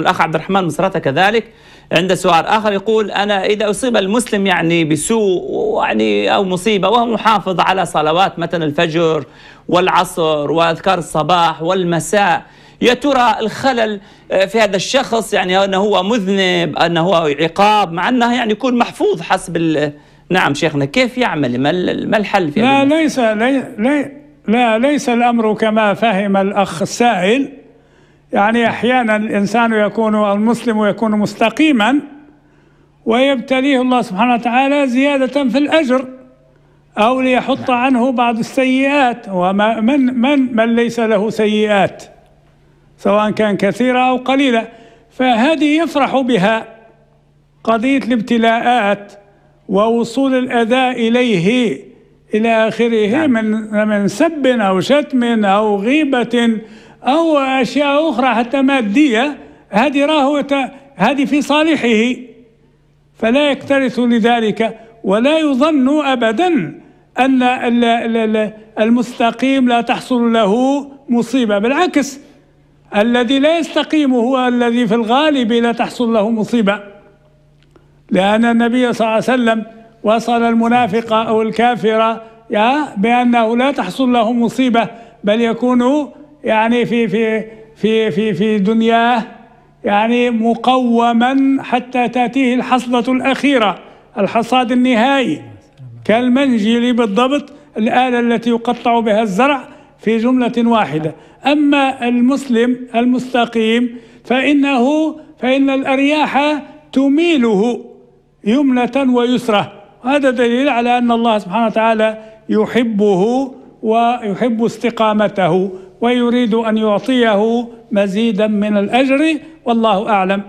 الأخ عبد الرحمن مصراتة كذلك عند سؤال آخر يقول أنا إذا أصيب المسلم يعني بسوء يعني أو مصيبة وهو محافظ على صلوات مثلا الفجر والعصر وأذكار الصباح والمساء يا ترى الخلل في هذا الشخص يعني أنه هو مذنب أنه هو عقاب مع أنه يعني يكون محفوظ حسب نعم شيخنا كيف يعمل؟ ما الحل في لا ليس لي لي لا ليس الأمر كما فهم الأخ السائل. يعني أحيانا الإنسان يكون المسلم يكون مستقيما ويبتليه الله سبحانه وتعالى زيادة في الأجر أو ليحط عنه بعض السيئات وما من من من ليس له سيئات سواء كان كثيرة أو قليلة فهذه يفرح بها قضية الابتلاءات ووصول الأذى إليه إلى آخره نعم. من من سب أو شتم أو غيبة أو أشياء أخرى حتى مادية. هذه راه هذه في صالحه فلا يكترث لذلك. ولا يظن أبدا أن المستقيم لا تحصل له مصيبة بالعكس. الذي لا يستقيم هو الذي في الغالب لا تحصل له مصيبة. لأن النبي صلى الله عليه وسلم وصل المنافق أو الكافر بأنه لا تحصل له مصيبة بل يكون يعني في في في في في دنياه يعني مقوما حتى تأتيه الحصلة الأخيرة الحصاد النهائي. كالمنجل بالضبط الآلة التي يقطع بها الزرع في جملة واحدة. أما المسلم المستقيم فإنه فإن الأرياح تميله يمنة ويسرة. هذا دليل على أن الله سبحانه وتعالى يحبه ويحب استقامته. ويريد أن يعطيه مزيدا من الأجر والله أعلم.